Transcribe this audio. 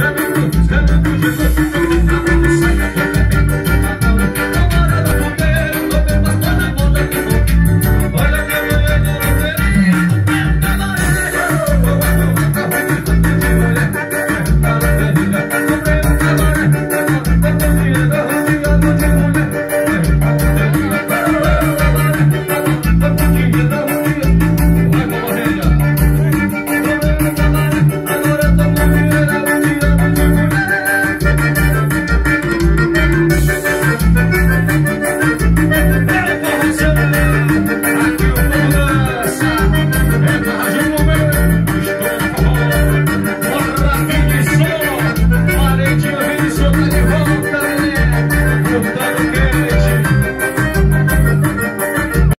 Seven, seven, seven, seven.